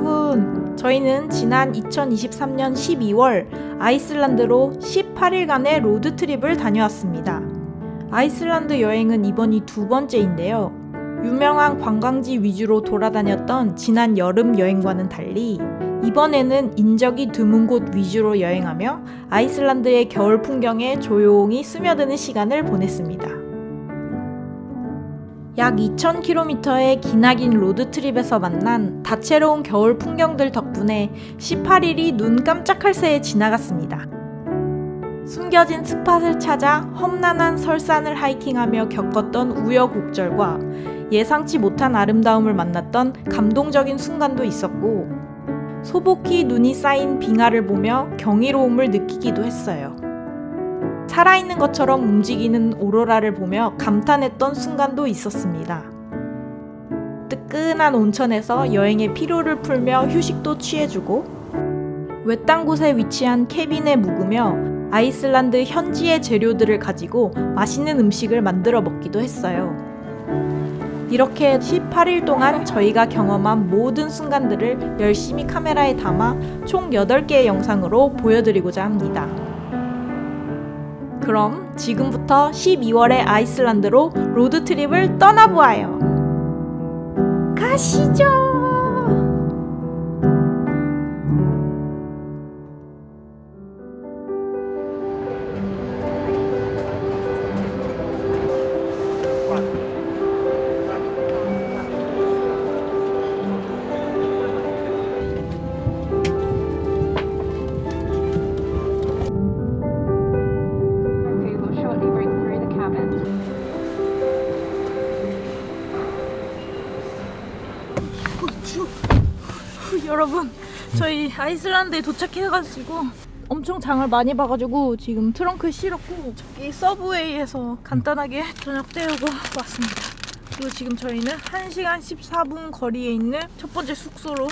여러분, 저희는 지난 2023년 12월 아이슬란드로 18일간의 로드트립을 다녀왔습니다. 아이슬란드 여행은 이번이 두 번째인데요. 유명한 관광지 위주로 돌아다녔던 지난 여름 여행과는 달리 이번에는 인적이 드문 곳 위주로 여행하며 아이슬란드의 겨울 풍경에 조용히 스며드는 시간을 보냈습니다. 약 2,000km의 기나긴 로드트립에서 만난 다채로운 겨울 풍경들 덕분에 18일이 눈 깜짝할 새에 지나갔습니다. 숨겨진 스팟을 찾아 험난한 설산을 하이킹하며 겪었던 우여곡절과 예상치 못한 아름다움을 만났던 감동적인 순간도 있었고 소복히 눈이 쌓인 빙하를 보며 경이로움을 느끼기도 했어요. 살아있는 것처럼 움직이는 오로라를 보며 감탄했던 순간도 있었습니다. 뜨끈한 온천에서 여행의 피로를 풀며 휴식도 취해주고 외딴 곳에 위치한 캐빈에 묵으며 아이슬란드 현지의 재료들을 가지고 맛있는 음식을 만들어 먹기도 했어요. 이렇게 18일 동안 저희가 경험한 모든 순간들을 열심히 카메라에 담아 총 8개의 영상으로 보여드리고자 합니다. 그럼 지금부터 12월의 아이슬란드로 로드트립을 떠나보아요. 가시죠! 아이슬란드에 도착해가지고 엄청 장을 많이 봐가지고 지금 트렁크에 실었고 저기 서브웨이에서 간단하게 저녁 때우고 왔습니다. 그리고 지금 저희는 1시간 14분 거리에 있는 첫 번째 숙소로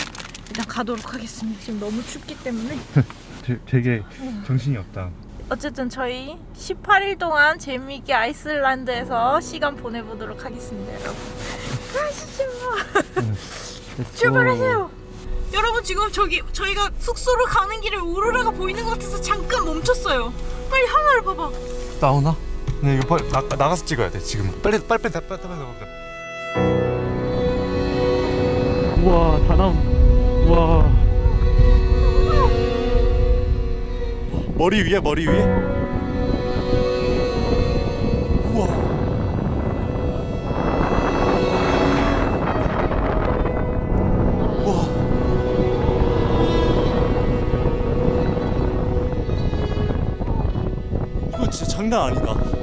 일단 가도록 하겠습니다. 지금 너무 춥기 때문에. 되, 되게 정신이 없다. 어쨌든 저희 18일 동안 재미있게 아이슬란드에서 시간 보내보도록 하겠습니다 여러분. 가시죠. 출발하세요. 여러분 지금 저기 저희가 숙소로 가는 길에 오로라가 보이는 것 같아서 잠깐 멈췄어요. 빨리 하늘을 봐봐. 나오나? 네 이거 빨리 나, 나가서 찍어야 돼 지금. 빨리 빨리 빨리 빨리 빨리 빨리 나가자. 우와 다 나온. 우와. 머리 위에 머리 위에. 우와. 장난 아니다.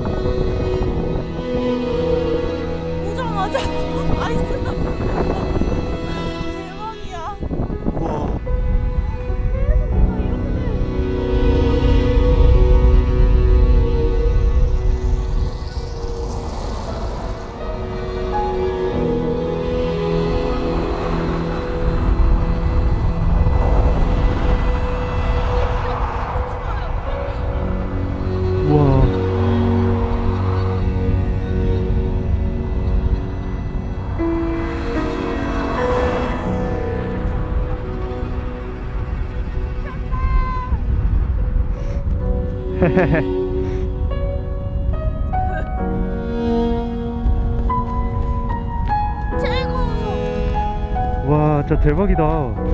와, 진짜 대박이다.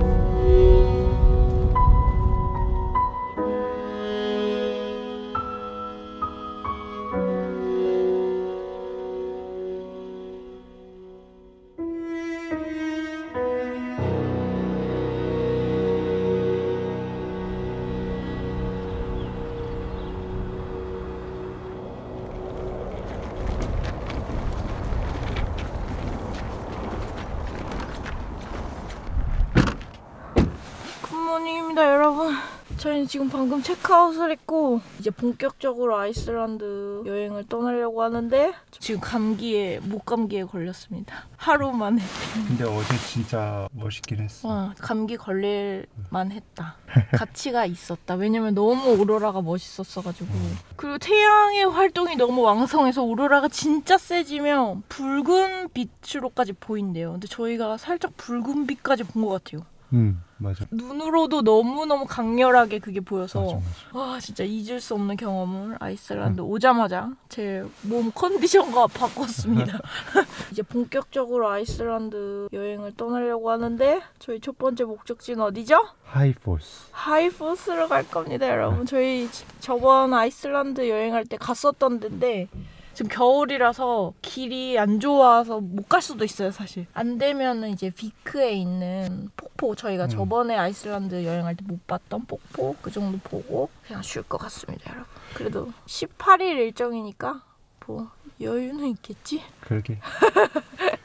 지금 방금 체크아웃을 했고 이제 본격적으로 아이슬란드 여행을 떠나려고 하는데 지금 감기에 목 감기에 걸렸습니다. 하루 만에. 근데 어제 진짜 멋있긴 했어. 와 감기 걸릴 만했다. 가치가 있었다. 왜냐면 너무 오로라가 멋있었어가지고. 그리고 태양의 활동이 너무 왕성해서 오로라가 진짜 세지면 붉은 빛으로까지 보인대요. 근데 저희가 살짝 붉은 빛까지 본 것 같아요. 음 맞아. 눈으로도 너무너무 강렬하게 그게 보여서 맞아, 맞아. 와 진짜 잊을 수 없는 경험을 아이슬란드 오자마자 제 몸 컨디션과 바꿨습니다. 이제 본격적으로 아이슬란드 여행을 떠나려고 하는데 저희 첫 번째 목적지는 어디죠? 하이포스. 하이포스로 갈 겁니다, 여러분. 저희 지- 저번 아이슬란드 여행할 때 갔었던 데인데 지금 겨울이라서 길이 안 좋아서 못 갈 수도 있어요, 사실. 안 되면은 이제 비크에 있는 폭포 저희가 음. 저번에 아이슬란드 여행할 때 못 봤던 폭포 그 정도 보고 그냥 쉴 것 같습니다, 여러분. 그래도 18일 일정이니까 뭐 여유는 있겠지? 그러게.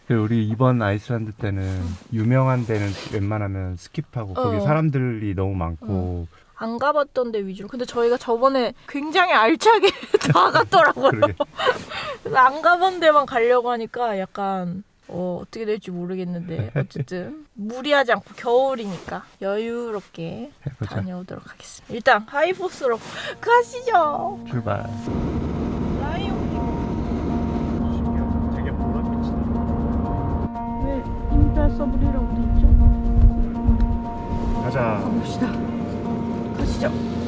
그리고 우리 이번 아이슬란드 때는 유명한 데는 웬만하면 skip하고 거기 어. 사람들이 너무 많고 안 가봤던 데 위주로. 근데 저희가 저번에 굉장히 알차게 다 갔더라고요. 그래서 안 가본 데만 가려고 하니까 약간 어, 어떻게 될지 모르겠는데 어쨌든 무리하지 않고 겨울이니까 여유롭게 해보자. 다녀오도록 하겠습니다. 일단 하이포스로 가시죠. 출발. 라이온 되게 보랏빛이다. 왜 임페서블이라고 돼 있죠? 가자. 가봅시다. 가시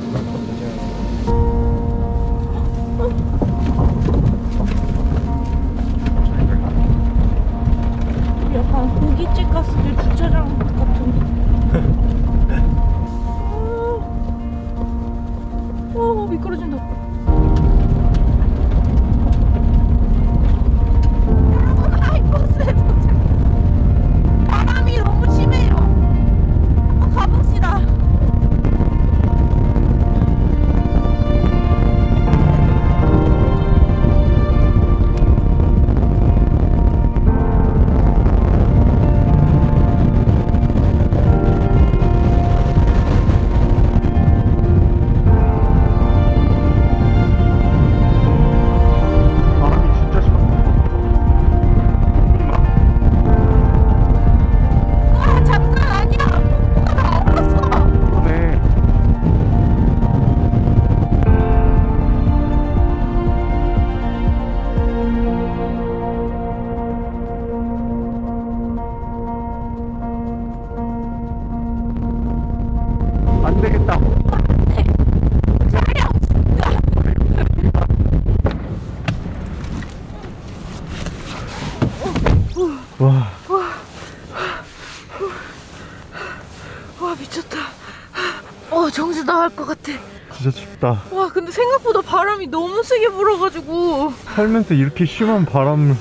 춥다. 와 근데 생각보다 바람이 너무 세게 불어가지고. 살면서 이렇게 심한 바람을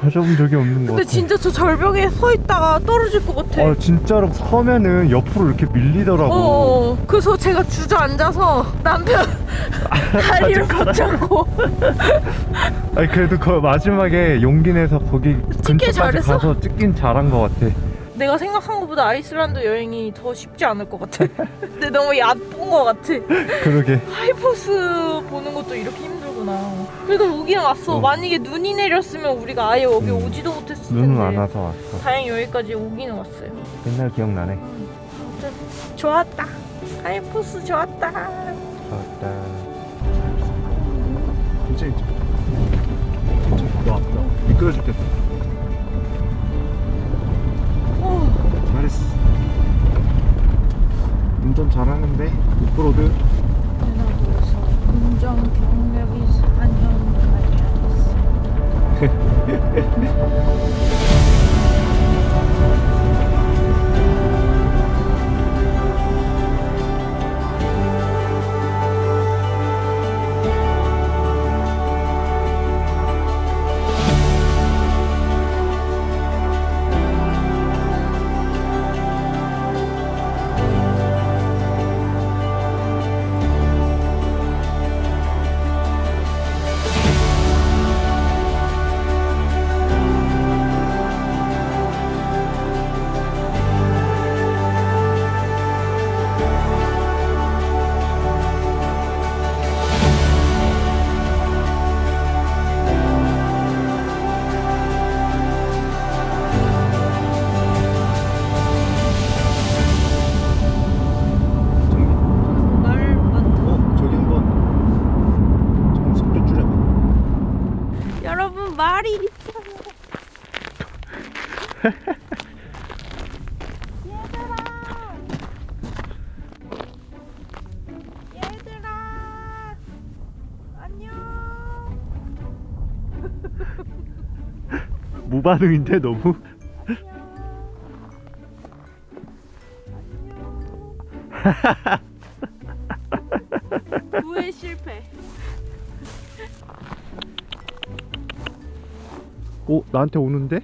가져본 적이 없는 것 근데 같아. 진짜 저 절벽에 서 있다가 떨어질 것 같아. 아 진짜로 서면은 옆으로 이렇게 밀리더라고. 어, 그래서 제가 주저앉아서 남편 다리를 붙잡고 아니 그래도 그 마지막에 용기 내서 거기 근처까지 잘했어? 가서 찍긴 잘한 것 같아. 내가 생각한 것보다 아이슬란드 여행이 더 쉽지 않을 것 같아. 근데 너무 얕은 것 같아. 그러게. 하이포스 보는 것도 이렇게 힘들구나. 그래도 오긴 왔어. 어. 만약에 눈이 내렸으면 우리가 아예 여기 음. 오지도 못했을 텐데. 눈은 안 와서 왔어. 다행히 여기까지 오기는 왔어요. 옛날 기억나네. 아무튼 좋았다. 하이포스 좋았다. 좋았다. 이제 이제. 너 아프다. 미끄러질 때. 반응인데 너무 구애 실패. 오 나한테 오는데?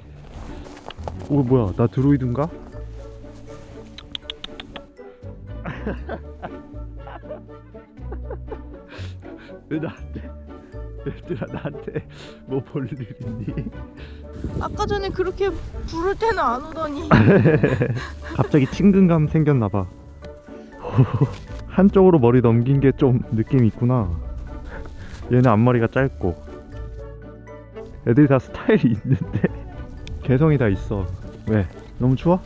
오 뭐야 나 드로이드인가? 왜 나한테 얘들아 나한테 뭐 볼 일 있니? 아까 전에 그렇게 부를 때는 안 오더니. 갑자기 친근감 생겼나봐. 한쪽으로 머리 넘긴 게 좀 느낌이 있구나. 얘는 앞머리가 짧고. 애들이 다 스타일이 있는데. 개성이 다 있어. 왜? 너무 추워?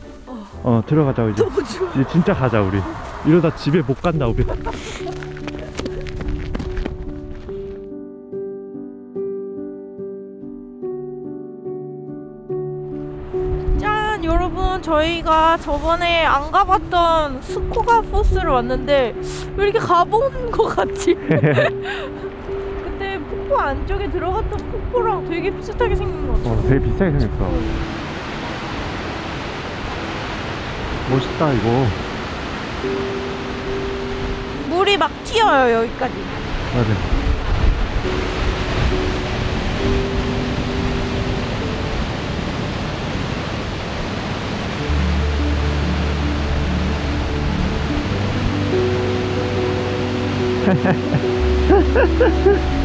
어. 들어가자 이제. 이제 진짜 가자 우리. 이러다 집에 못 간다 우리 여러분 저희가 저번에 안 가봤던 스코가 포스를 왔는데 왜 이렇게 가본 것 같지? 그때 폭포 안쪽에 들어갔던 폭포랑 되게 비슷하게 생긴 것 같아. 어 되게 비싸게 생겼어 멋있다 이거 물이 막 튀어요 여기까지. 맞아 ha ha ha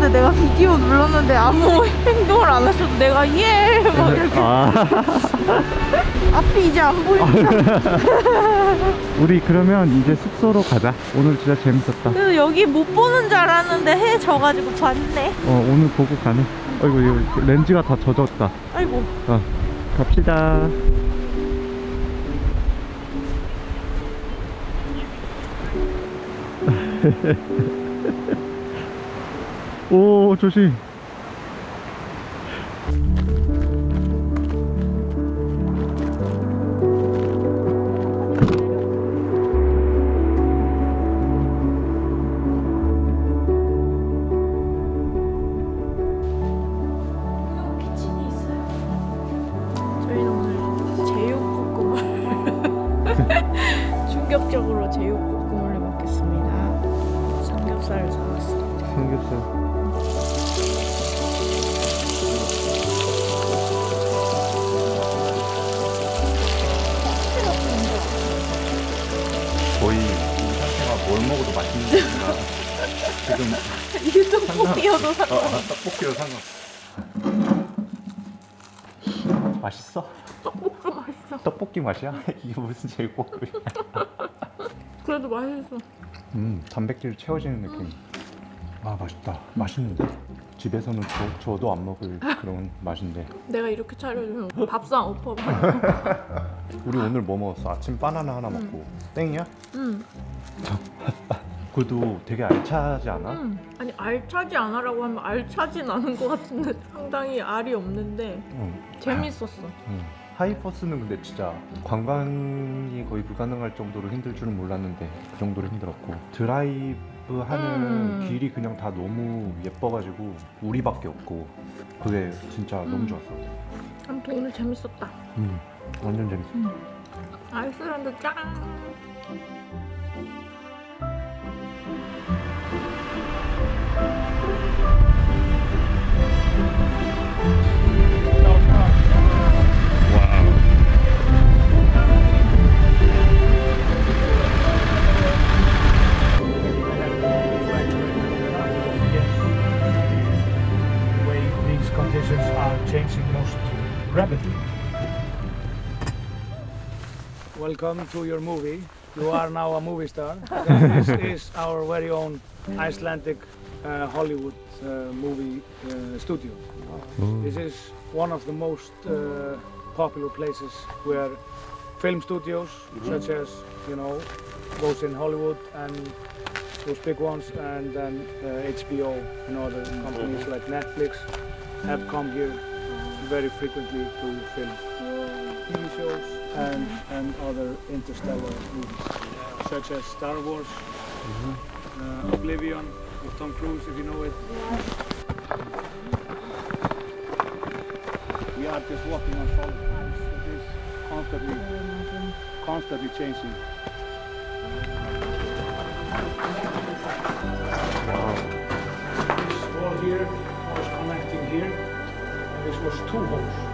하셨는데 내가 비디오 눌렀는데 아무 행동을 안 하셔도 내가 예 막 이렇게. 아. 앞이 이제 안 보입니다. 우리 그러면 이제 숙소로 가자. 오늘 진짜 재밌었다. 그래서 여기 못 보는 줄 알았는데 해 져가지고 봤네. 어 오늘 보고 가네. 어이구 이거 렌즈가 다 젖었다. 아이고. 어 갑시다 오 조심 맛이야? 이게 무슨 제육볶음이야 그래도 맛있어. 음 단백질 채워지는 느낌 아 맛있다 맛있는데 집에서는 저, 저도 안 먹을 그런 맛인데 내가 이렇게 차려주면 밥상 엎어봐. 우리 오늘 뭐 먹었어? 아침 바나나 하나 먹고 땡이야? 응. 그래도 되게 알차지 않아? 응. 아니 알차지 않아라고 하면 알차진 않은 것 같은데 상당히 알이 없는데 응. 재밌었어. 응. 하이퍼스는 근데 진짜 관광이 거의 불가능할 정도로 힘들 줄은 몰랐는데 그 정도로 힘들었고 드라이브 하는 음. 길이 그냥 다 너무 예뻐가지고 우리밖에 없고 그게 진짜 너무 음. 좋았어. 아무튼 오늘 재밌었다. 음, 완전 재밌어. 아이슬란드 짱. Welcome to your movie. You are now a movie star. this is our very own Icelandic uh, Hollywood uh, movie uh, studio. This is one of the most uh, popular places where film studios, such as you know, those in Hollywood and those big ones, and then uh, HBO and other companies like Netflix have come here very frequently to film TV shows and, and other interstellar movies, such as Star Wars, uh, Oblivion with Tom Cruise, if you know it. We are just walking on solid ice. It is constantly, constantly changing. This wall here was connecting here. This was two holes.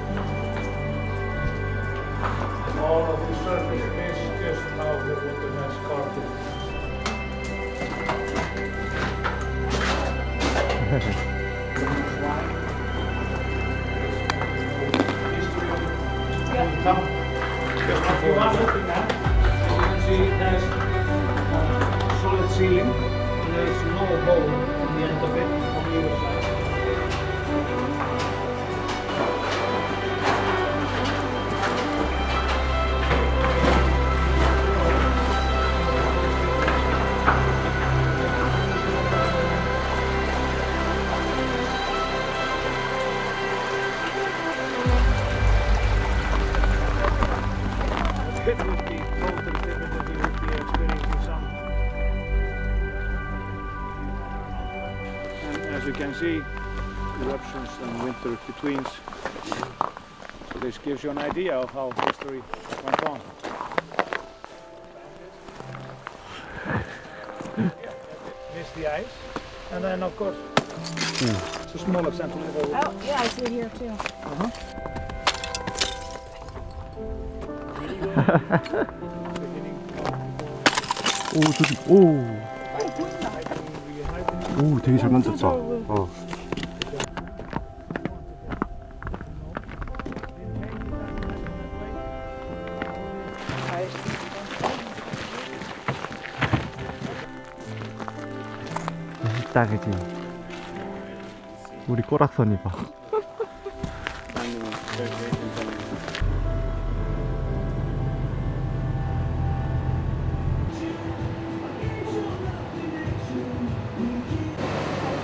All of the surface is just how the town. Just what you are looking you can see, solid ceiling. and There's no hole on the end of it on either side. gives you an idea of how history went on. This the ice, and then of course it's a small example of a Oh, yeah, I see it here too. beginning 오 저기 오. of 오 되게 잘 만졌다. 어. 멋있다 그지? 우리 꼬락선이 봐.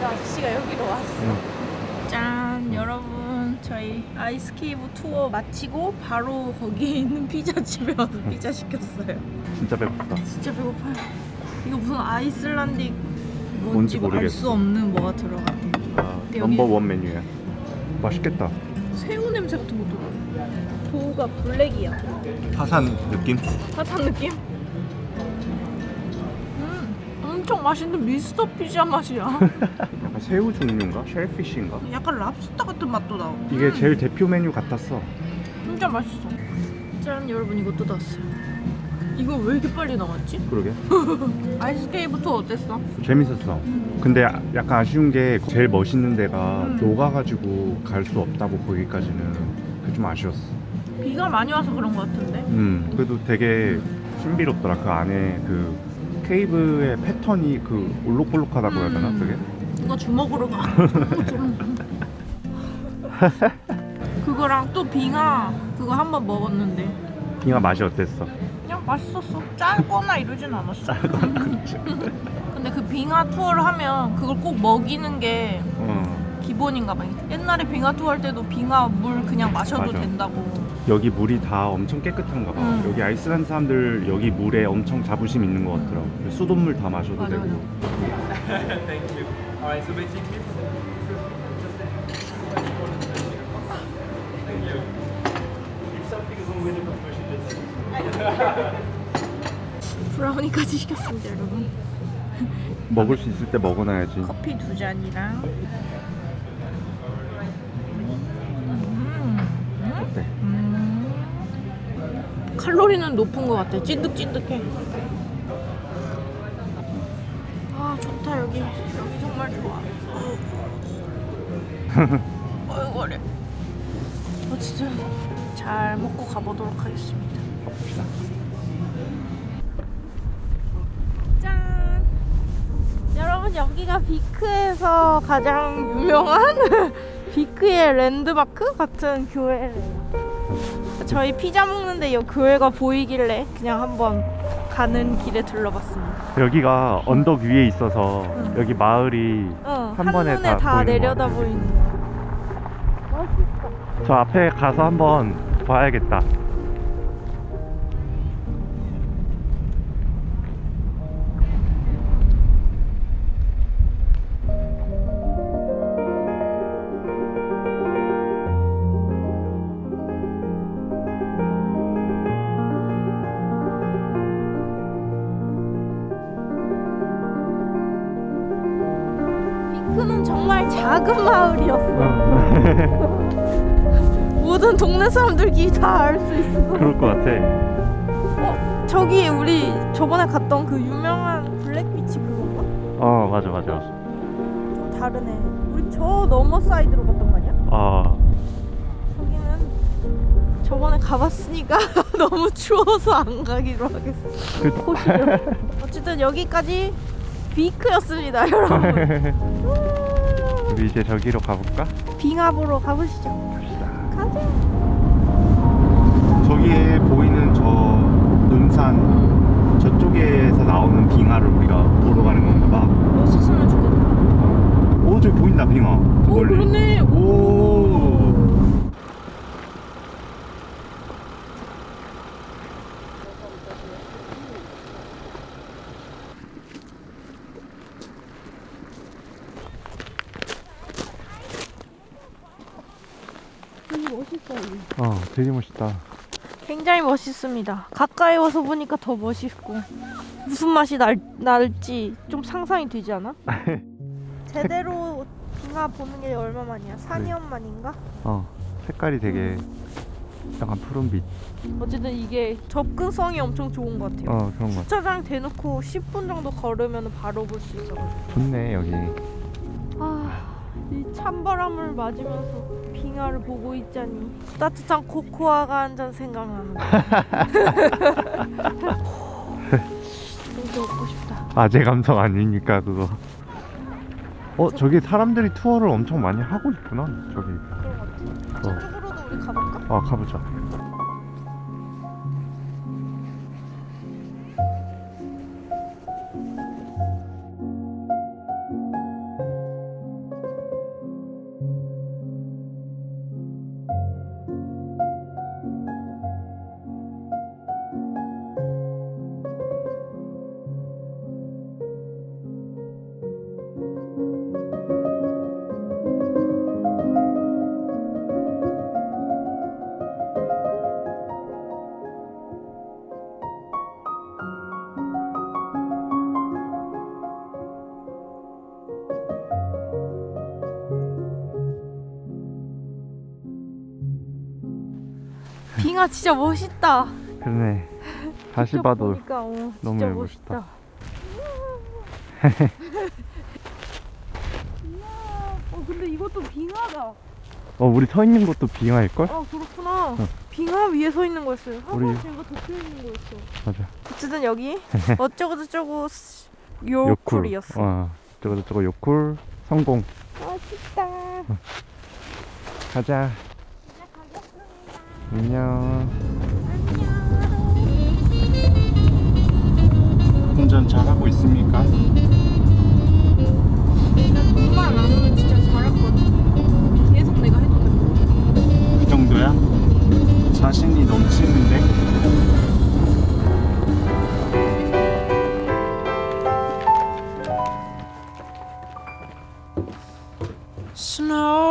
아저씨가 여기로 왔어. 짠, 여러분 저희 아이스케이브 투어 마치고 바로 거기에 있는 피자집에 와서 피자 시켰어요. 진짜 배고프다. 진짜 배고파요. 이거 무슨 아이슬란딕 뭔지 모르겠어. 수 없는 뭐가 들어간 아, 넘버 원 메뉴야. 맛있겠다. 새우 냄새 같은 것도 나. 도우가 블랙이야. 파산 느낌? 핫한 느낌? 음, 엄청 맛있는 미스터 피자 맛이야. 약간 새우 종류인가? 쉘피쉬인가? 약간 랍스터 같은 맛도 나고. 이게 음, 제일 대표 메뉴 같았어. 진짜 맛있어. 짠, 여러분 이거 뜯었어요. 이거 왜 이렇게 빨리 나왔지? 그러게. 아이스케이브 투어 어땠어? 재밌었어. 근데 아- 약간 아쉬운 게 제일 멋있는 데가 음. 녹아가지고 갈 수 없다고 거기까지는 그게 좀 아쉬웠어. 비가 많이 와서 그런 것 같은데. 음, 그래도 되게 신비롭더라. 그 안에 그 케이브의 패턴이 그 올록볼록하다고 해야 되나 음. 그게? 이거 주먹으로 가. 좀. 그거랑 또 빙하 그거 한 번 먹었는데 빙하 맛이 어땠어? 맛있었어. 짜거나 이러진 않았어. 근데 그 빙하 투어를 하면 그걸 꼭 먹이는 게 어, 기본인가 봐. 옛날에 빙하 투어 할 때도 빙하 물 그냥 마셔도 맞아. 된다고. 여기 물이 다 엄청 깨끗한가 봐. 음. 여기 아이슬란드 사람들 여기 물에 엄청 자부심 있는 것 같더라고. 수돗물 다 마셔도 맞아, 되고. Basically 브라우니까지 시켰습니다, 여러분. 먹을 수 있을 때 먹어놔야지. 커피 두 잔이랑. 음, 어때? 음. 칼로리는 높은 것 같아. 찐득찐득해. 아 좋다 여기. 여기 정말 좋아. 어이구 어려. 어 진짜 잘 먹고 가보도록 하겠습니다. 가봅시다. 짠! 여러분 여기가 비크에서 가장 유명한 비크의 랜드마크 같은 교회래요. 저희 피자 먹는데 이 교회가 보이길래 그냥 한번 가는 길에 들러봤습니다. 여기가 언덕 위에 있어서 응. 여기 마을이 어, 한 번에 다 다, 내려다. 보이는 거. 저저 앞에 가서 한번 봐야겠다. 다 알 수 있어. 그럴 것 같아. 저기 우리 저번에 갔던 그 유명한 블랙비치 그건가? 어, 맞아, 맞아. 좀 다르네. 우리 저 너머 사이드로 갔던 거 아니야? 아, 저기는 저번에 가봤으니까 너무 추워서 안 가기로 하겠어. 그. 어쨌든 여기까지 비크였습니다, 여러분. 우리 이제 저기로 가볼까? 빙하 보러 가보시죠. 갑시다. 가자. 저기에 보이는 저 논산 저쪽에서 나오는 빙하를 우리가 보러 가는 건가 봐. 멋있으면 좋겠다. 오, 저기 보인다, 빙하. 저 오, 멀리. 그러네. 오. 어, 되게 멋있다. 굉장히 멋있습니다. 가까이 와서 보니까 더 멋있고 무슨 맛이 날, 날지 좀 상상이 되지 않아? 제대로 빙하 보는 게 얼마만이야? 4년 만인가? 어, 색깔이 되게 약간 푸른빛. 어쨌든 이게 접근성이 엄청 좋은 것 같아요. 어, 그런 것 같아. 주차장 대놓고 10분 정도 걸으면 바로 볼 수 있어가지고 좋네, 여기. 아, 이 찬바람을 맞으면서 빙하를 보고 있자니 따뜻한 코코아가 한 잔 생각나는 여기 먹고 싶다 아재 감성 아닙니까, 그거. 어, 저기 사람들이 투어를 엄청 많이 하고 있구나, 저기. 같아 저쪽으로도 우리 가볼까? 아, 가보자. 진짜 멋있다. 그러네. 다시 봐도 보니까, 어, 너무 멋있다. 멋있다. 어 근데 이것도 빙하다. 어 우리 서 있는 곳도 빙하일 걸? 아 그렇구나. 빙하 위에 서 있는 거였어요. 우리- 제가 덮여 있는 거였어. 맞아. 어쨌든 여기 어쩌고 저쩌고 스- 요쿨이었어. 어 저거 저거 요쿨 성공. 멋있다. 가자 안녕 운전 잘하고 있습니까? 돈만 안 하면 진짜 잘할 것 같아 계속 내가 해도 돼그 정도야? 자신이 넘치는데? Snowy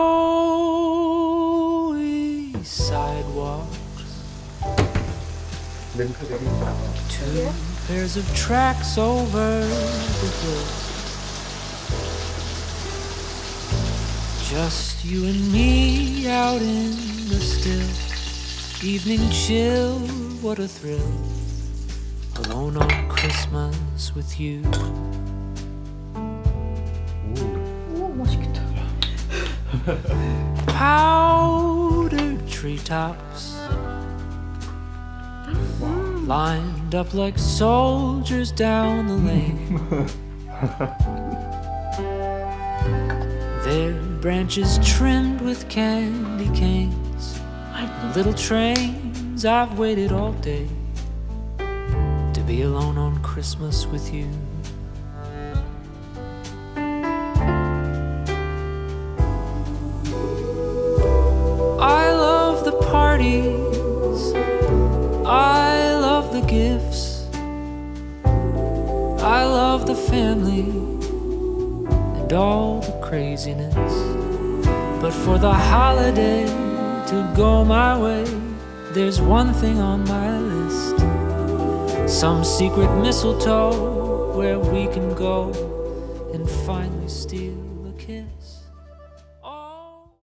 Two pairs of tracks over the hill. Just you and me out in the still evening chill. What a thrill! Alone on Christmas with you. Powdered treetops lined up like soldiers down the lane. Their branches trimmed with candy canes. Little trains, I've waited all day to be alone on Christmas with you. I love the parties. Family and all the craziness. But for the holiday to go my way, there's one thing on my list. Some secret mistletoe where we can go